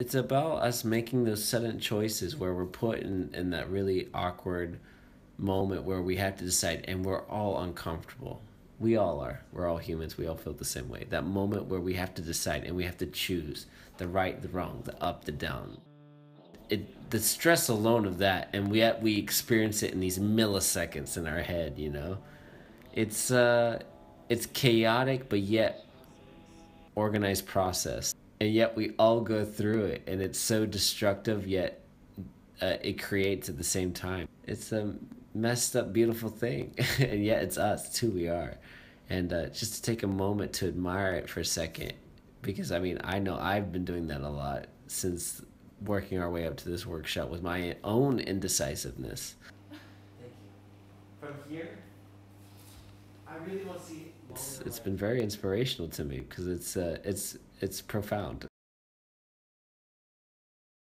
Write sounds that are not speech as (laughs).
It's about us making those sudden choices where we're put in, in that really awkward moment where we have to decide and we're all uncomfortable. We all are. We're all humans. We all feel the same way. That moment where we have to decide and we have to choose the right, the wrong, the up, the down. It the stress alone of that and we we experience it in these milliseconds in our head, you know. It's uh it's chaotic but yet organized process and yet we all go through it and it's so destructive yet uh, it creates at the same time. It's a messed up beautiful thing (laughs) and yet it's us it's who we are. And uh, just to take a moment to admire it for a second because i mean i know i've been doing that a lot since working our way up to this workshop with my own indecisiveness. Thank you. From here, I really want to see. It's, it's been very inspirational to me because it's uh, it's it's profound